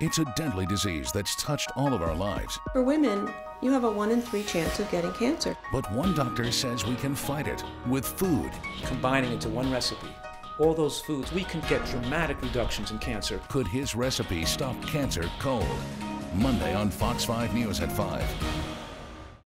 It's a deadly disease that's touched all of our lives. For women, you have a 1 in 3 chance of getting cancer. But one doctor says we can fight it with food. Combining into one recipe all those foods, we can get dramatic reductions in cancer. Could his recipe stop cancer cold? Monday on Fox 5 News at 5.